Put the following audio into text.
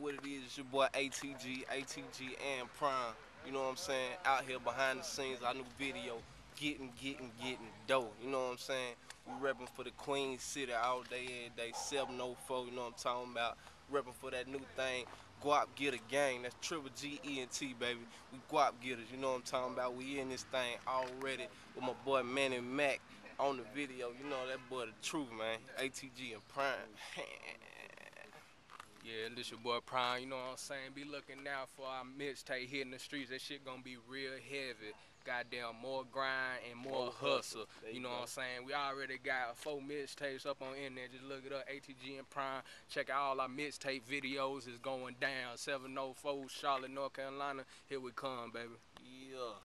what it is. It's your boy ATG, ATG and Prime. You know what I'm saying? Out here behind the scenes, our new video, getting, getting, getting dough. You know what I'm saying? We repping for the Queen City all day, every day, 704. You know what I'm talking about? Repping for that new thing. Guap get a gang. That's triple G E and T, baby. We Guap getters. You know what I'm talking about? We in this thing already with my boy Manny Mac on the video. You know that boy the truth, man. ATG and Prime. Yeah, this your boy Prime, you know what I'm saying? Be looking out for our mixtape hitting the streets. That shit gonna be real heavy. Goddamn, more grind and more, More hustle. hustle. You know go. what I'm saying? We already got four mixtapes up on internet. Just look it up, ATG and Prime. Check out all our mixtape videos. It's going down. 704 Charlotte, North Carolina. Here we come, baby. yeah.